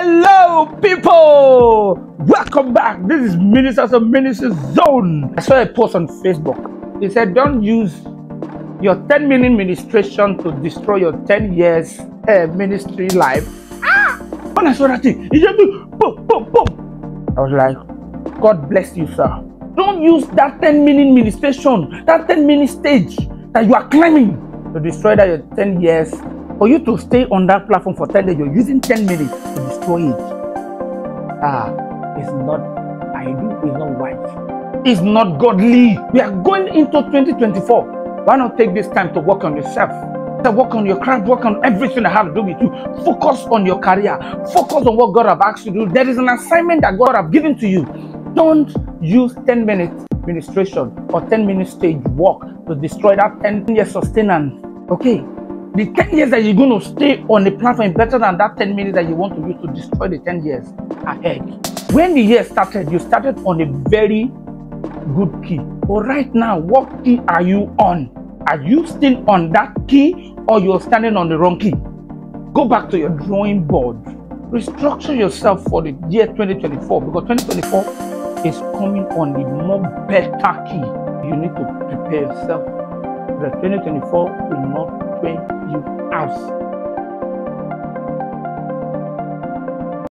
Hello, people! Welcome back. This is Minister to Minister Zone. I saw a post on Facebook. It said, Don't use your 10 minute ministration to destroy your 10 years uh, ministry life. Ah! When I saw that thing, it just boom, boom, boom. I was like, God bless you, sir. Don't use that 10 minute ministration, that 10 minute stage that you are climbing to destroy that your 10 years. For you to stay on that platform for 10 days, you're using 10 minutes it. Ah, it's not ideal, it's not wise. It's not godly. We are going into 2024. Why not take this time to work on yourself? To work on your craft, work on everything that has to do with you. Focus on your career. Focus on what God have asked you to do. There is an assignment that God have given to you. Don't use 10 minutes administration or 10 minute stage work to destroy that 10 years sustenance. Okay. The 10 years that you're going to stay on the platform better than that 10 minutes that you want to use to destroy the 10 years ahead. When the year started, you started on a very good key. But right now, what key are you on? Are you still on that key or you're standing on the wrong key? Go back to your drawing board. Restructure yourself for the year 2024 because 2024 is coming on the more better key. You need to prepare yourself. that 2024 will not out.